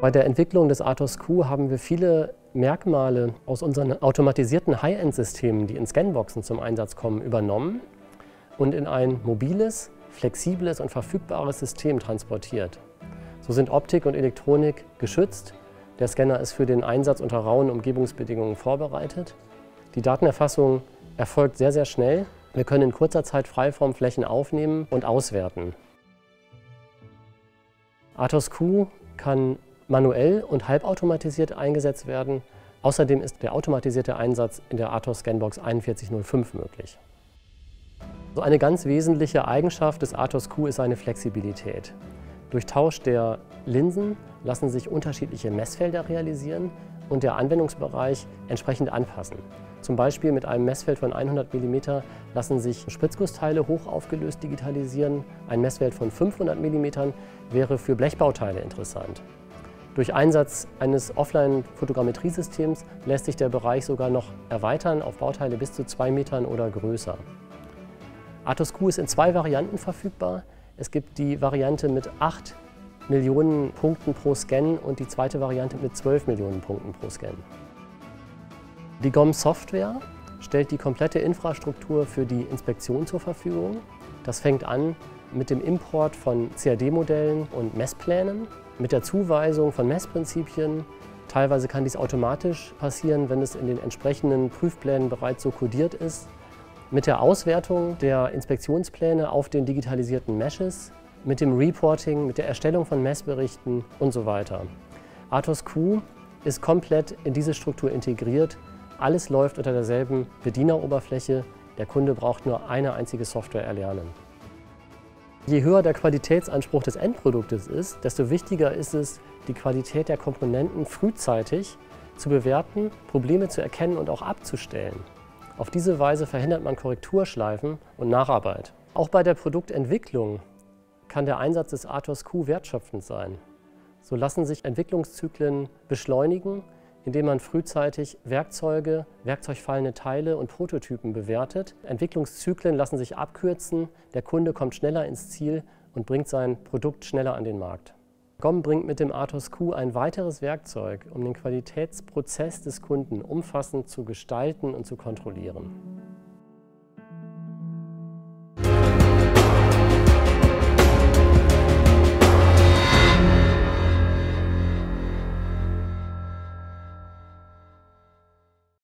Bei der Entwicklung des Atos Q haben wir viele Merkmale aus unseren automatisierten High-End-Systemen, die in Scanboxen zum Einsatz kommen, übernommen und in ein mobiles, flexibles und verfügbares System transportiert. So sind Optik und Elektronik geschützt, der Scanner ist für den Einsatz unter rauen Umgebungsbedingungen vorbereitet. Die Datenerfassung erfolgt sehr, sehr schnell. Wir können in kurzer Zeit Freiformflächen aufnehmen und auswerten. Atos Q kann manuell und halbautomatisiert eingesetzt werden. Außerdem ist der automatisierte Einsatz in der Atos Scanbox 4105 möglich. So eine ganz wesentliche Eigenschaft des Atos Q ist seine Flexibilität. Durch Tausch der Linsen lassen sich unterschiedliche Messfelder realisieren und der Anwendungsbereich entsprechend anpassen. Zum Beispiel mit einem Messfeld von 100 mm lassen sich Spritzgussteile hoch aufgelöst digitalisieren. Ein Messfeld von 500 mm wäre für Blechbauteile interessant. Durch Einsatz eines Offline-Fotogrammetriesystems lässt sich der Bereich sogar noch erweitern auf Bauteile bis zu 2 Metern oder größer. Atos Q ist in zwei Varianten verfügbar. Es gibt die Variante mit 8 Millionen Punkten pro Scan und die zweite Variante mit 12 Millionen Punkten pro Scan. Die GOM Software stellt die komplette Infrastruktur für die Inspektion zur Verfügung. Das fängt an mit dem Import von CAD-Modellen und Messplänen mit der Zuweisung von Messprinzipien. Teilweise kann dies automatisch passieren, wenn es in den entsprechenden Prüfplänen bereits so kodiert ist. Mit der Auswertung der Inspektionspläne auf den digitalisierten Meshes, mit dem Reporting, mit der Erstellung von Messberichten und so weiter. Atos Q ist komplett in diese Struktur integriert. Alles läuft unter derselben Bedieneroberfläche. Der Kunde braucht nur eine einzige Software erlernen. Je höher der Qualitätsanspruch des Endproduktes ist, desto wichtiger ist es, die Qualität der Komponenten frühzeitig zu bewerten, Probleme zu erkennen und auch abzustellen. Auf diese Weise verhindert man Korrekturschleifen und Nacharbeit. Auch bei der Produktentwicklung kann der Einsatz des Atos Q wertschöpfend sein. So lassen sich Entwicklungszyklen beschleunigen, indem man frühzeitig Werkzeuge, werkzeugfallende Teile und Prototypen bewertet. Entwicklungszyklen lassen sich abkürzen, der Kunde kommt schneller ins Ziel und bringt sein Produkt schneller an den Markt. GOM bringt mit dem Atos Q ein weiteres Werkzeug, um den Qualitätsprozess des Kunden umfassend zu gestalten und zu kontrollieren.